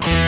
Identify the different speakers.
Speaker 1: Bye.